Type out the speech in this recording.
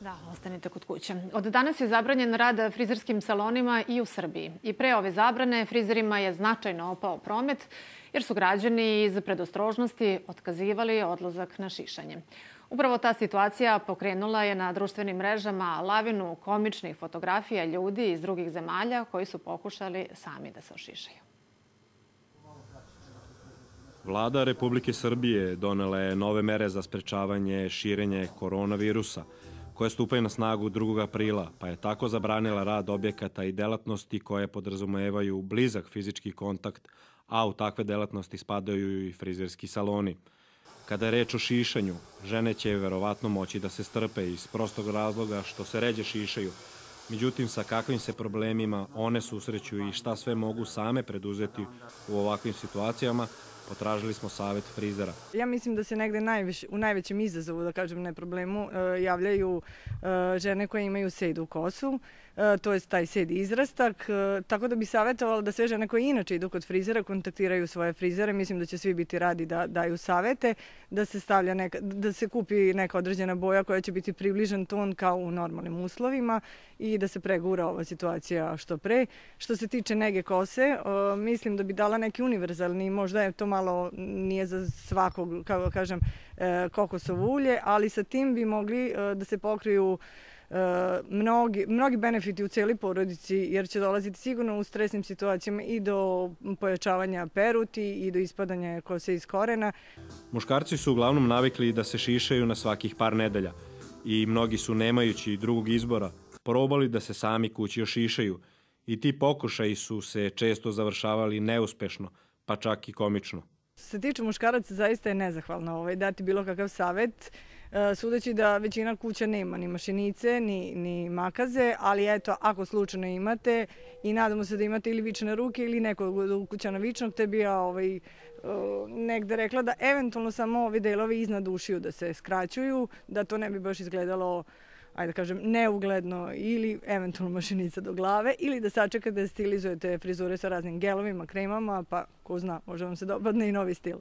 Da, ostanite kod kuće. Od danas je zabranjen rad frizerskim salonima i u Srbiji. I pre ove zabrane frizerima je značajno opao promet jer su građani iz predostrožnosti otkazivali odlazak na šišanje. Upravo ta situacija pokrenula je na društvenim mrežama lavinu komičnih fotografija ljudi iz drugih zemalja koji su pokušali sami da se ošišaju. Vlada Republike Srbije donela je nove mere za sprečavanje širenje koronavirusa, koje stupaju na snagu 2. aprila, pa je tako zabranila rad objekata i delatnosti koje podrazumevaju blizak fizički kontakt, a u takve delatnosti spadaju i frizerski saloni. Kada je reč o šišanju, žene će verovatno moći da se strpe iz prostog razloga što se ređe šišaju, Međutim, sa kakvim se problemima one susreću i šta sve mogu same preduzeti u ovakvim situacijama, potražili smo savet frizera. Ja mislim da se negde najveć, u najvećem izazovu, da kažem ne problemu, e, javljaju e, žene koje imaju sed u kosu, e, to je taj sed izrastak, tako da bi savjetovala da sve žene koje inače idu kod frizera kontaktiraju svoje frizere, mislim da će svi biti radi da daju savete, da se stavlja neka, da se kupi neka određena boja koja će biti približan ton kao u normalnim uslovima i da se pregura ova situacija što pre. Što se tiče nege kose, mislim da bi dala neki univerzalni, možda je to malo malo nije za svakog, kako da kažem, e, kokosovo ulje, ali sa tim bi mogli e, da se pokriju e, mnogi, mnogi benefiti u cijeli porodici, jer će dolaziti sigurno u stresnim situacijama i do pojačavanja peruti i do ispadanja kose iz korena. Muškarci su uglavnom navikli da se šišaju na svakih par nedelja i mnogi su nemajući drugog izbora probali da se sami kući ošišaju i ti pokušaji su se često završavali neuspešno, pa čak i komično. Se tiče muškaraca, zaista je nezahvalno ovaj, dati bilo kakav savet. E, sudeći da većina kuća nema ni mašinice, ni, ni makaze, ali eto, ako slučajno imate i nadamo se da imate ili vične ruke ili neko kućana vičnog, te bi ja ovaj, e, negde rekla da eventualno samo ovi delovi iznad ušiju da se skraćuju, da to ne bi baš izgledalo ajde da kažem, neugledno ili eventualno mašinica do glave ili da sačekate da stilizujete frizure sa raznim gelovima, kremama, pa ko zna, može vam se dopadne i novi stil.